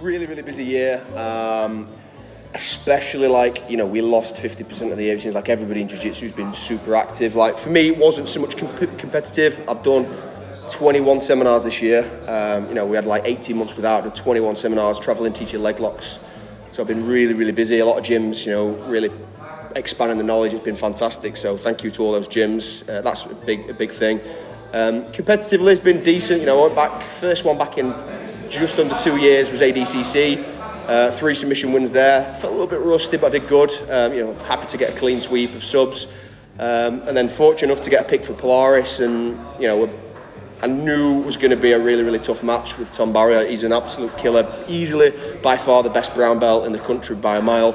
really really busy year. Um, especially like you know we lost 50% of the seems like everybody in jiu-jitsu has been super active. Like for me, it wasn't so much comp- competitive. I've done 21 seminars this year. Um, you know we had like 18 months without. 21 seminars, traveling, teaching leg locks. So I've been really really busy. A lot of gyms, you know, really expanding the knowledge. It's been fantastic. So thank you to all those gyms. Uh, that's a big a big thing. Um, competitively, it's been decent. You know, I went back first one back in just under two years was ADCC. Uh, three submission wins there. Felt a little bit rusty, but I did good. Um, you know, happy to get a clean sweep of subs, um, and then fortunate enough to get a pick for Polaris. And you know, I knew it was going to be a really, really tough match with Tom Barlow. He's an absolute killer, easily by far the best brown belt in the country by a mile.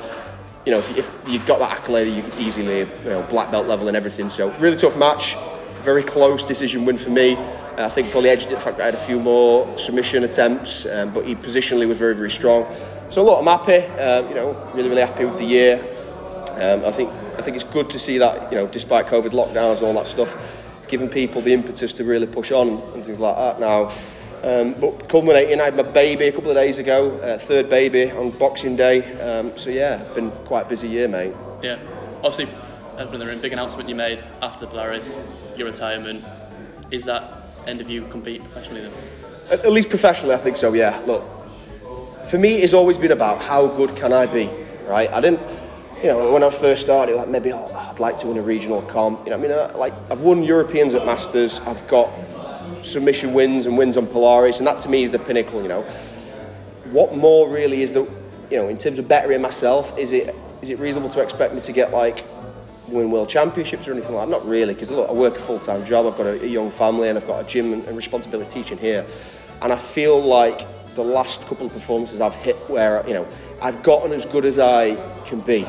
You know, if, if you got that accolade, you easily, you know, black belt level and everything. So really tough match, very close decision win for me. Uh, I think probably edged it the fact that I had a few more submission attempts, um, but he positionally was very, very strong. So look, I'm happy. Uh, you know, really, really happy with the year. Um, I think I think it's good to see that you know, despite COVID lockdowns and all that stuff, giving people the impetus to really push on and things like that now. Um, but culminating, I had my baby a couple of days ago, uh, third baby on Boxing Day. Um, so yeah, been quite a busy year, mate. Yeah, obviously, everyone the room, big announcement you made after the Polaris, your retirement. Is that end of you compete professionally then? At, at least professionally, I think so. Yeah. Look, for me, it's always been about how good can I be, right? I didn't, you know, when I first started, like maybe oh, I'd like to win a regional comp. You know, I mean, uh, like I've won Europeans at Masters. I've got submission wins and wins on Polaris, and that to me is the pinnacle. You know, what more really is the, you know, in terms of bettering myself, is it is it reasonable to expect me to get like win world championships or anything like that? Not really, because look, I work a full time job. I've got a, a, young family and I've got a gym and, and responsibility teaching here, and I feel like the last couple of performances I've hit where you know I've gotten as good as I can be.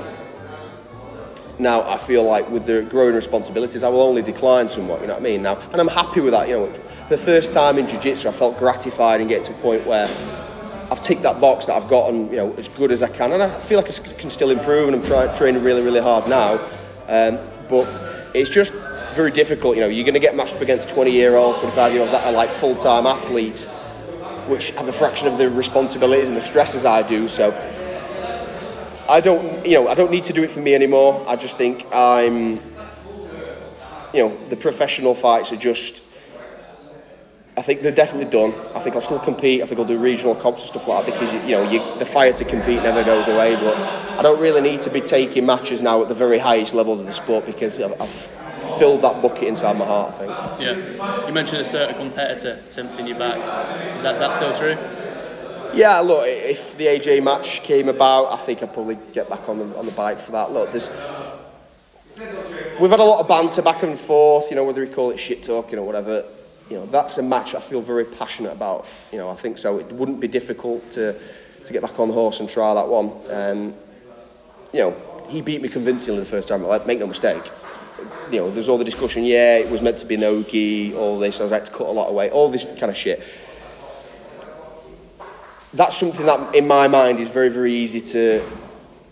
Now I feel like with the growing responsibilities, I will only decline somewhat. You know what I mean? Now, and I'm happy with that. You know, the first time in jiu-jitsu, I felt gratified and get to a point where I've ticked that box that I've gotten, you know, as good as I can, and I feel like I can still improve, and I'm trying training really, really hard now. Um, but it's just very difficult. You know, you're going to get matched up against 20 year olds, 25 year olds that are like full time athletes, which have a fraction of the responsibilities and the stresses I do. So I don't, you know, I don't need to do it for me anymore. I just think I'm, you know, the professional fights are just I think they're definitely done. I think I'll still compete. I think I'll do regional comps and stuff like that because you know you, the fire to compete never goes away. But I don't really need to be taking matches now at the very highest levels of the sport because I've, I've filled that bucket inside my heart. I think. Yeah, you mentioned a certain competitor tempting you back. Is that, is that still true? Yeah, look, if the AJ match came about, I think I'd probably get back on the on the bike for that. Look, there's we've had a lot of banter back and forth. You know, whether we call it shit talking or whatever you know, that's a match I feel very passionate about. You know, I think so. It wouldn't be difficult to, to get back on the horse and try that one. Um, you know, he beat me convincingly the first time. Like, make no mistake. You know, there's all the discussion. Yeah, it was meant to be no gi. All this. I was like to cut a lot away. All this kind of shit. That's something that, in my mind, is very, very easy to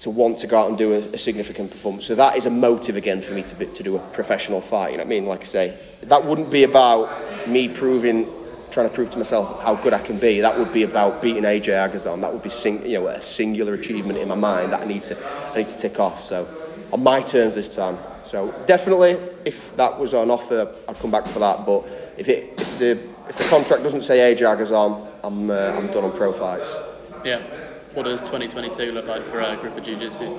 to want to go out and do a, a, significant performance. So that is a motive again for me to, to do a professional fight. You know what I mean? Like I say, that wouldn't be about me proving, trying to prove to myself how good I can be. That would be about beating AJ Agazarm. That would be sing, you know a singular achievement in my mind that I need to I need to tick off. So on my terms this time. So definitely, if that was on offer, I'd come back for that. But if it if the if the contract doesn't say AJ Agazarm, I'm uh, I'm done on pro fights. Yeah what does 2022 look like for a group of jiu-jitsu?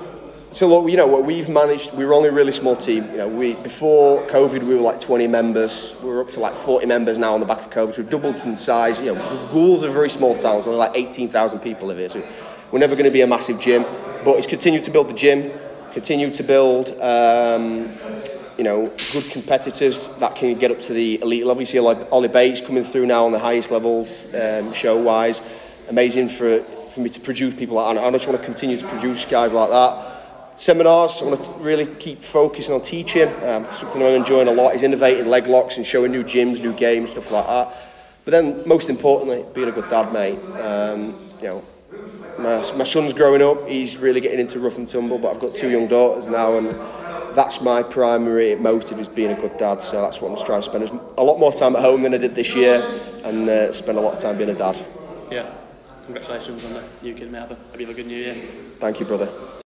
So look, you know what we've managed. We were only a really small team. You know, we before COVID we were like 20 members. We're up to like 40 members now on the back of COVID. We've doubled in size. You know, Goole's a very small town. So only like 18,000 people live here. So we're never going to be a massive gym. But it's continued to build the gym, continue to build. Um, you know, good competitors that can get up to the elite level. You see like Ollie Bates coming through now on the highest levels, um, show-wise. Amazing for for me to produce people like that. And I just want to continue to produce guys like that. Seminars, I want to really keep focusing on teaching. Um, something I'm enjoying a lot is innovating leg locks and showing new gyms, new games, stuff like that. But then, most importantly, being a good dad, mate. Um, you know, my, my son's growing up. He's really getting into rough and tumble. But I've got two young daughters now, and that's my primary motive is being a good dad. So that's what I'm trying to spend a lot more time at home than I did this year, and uh, spend a lot of time being a dad. Yeah congratulations on the new kid, mate. Have you have a good new year. Thank you, brother.